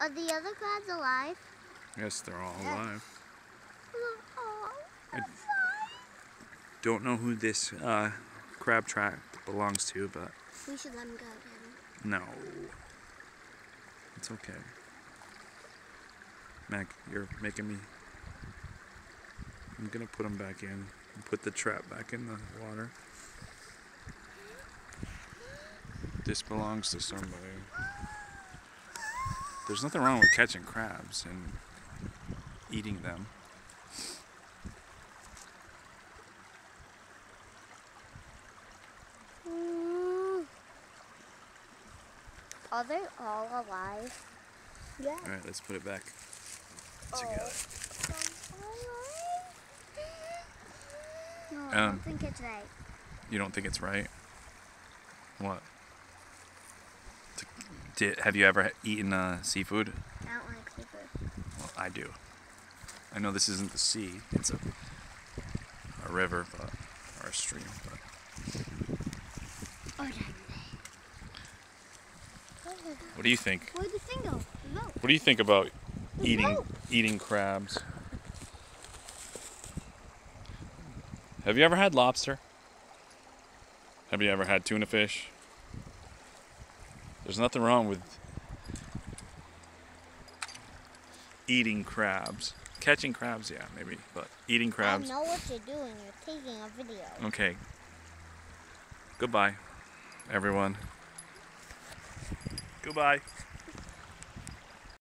Are the other crabs alive? Yes, they're all Yes. alive. Oh, I- Don't know who this uh, crab trap belongs to, but We should let them go again. no. It's okay. Mac, you're making me. I'm gonna put them back in and put the trap back in the water. This belongs to somebody. There's nothing wrong with catching crabs and eating them. Mm. Are they all alive? Yeah. All right, let's put it back Oh. together. No, I don't Um, think it's right. You don't think it's right? What? Have you ever eaten uh, seafood? I don't like seafood. Well, I do. I know this isn't the sea; it's a a river, but or a stream. But what do you think? Where'd the thing go? No. What do you think about There's eating no- eating crabs? Have you ever had lobster? Have you ever had tuna fish? There's nothing wrong with eating crabs. Catching crabs, yeah, maybe, but eating crabs. I know what you're doing. You're taking a video. Okay. Goodbye, everyone. Goodbye.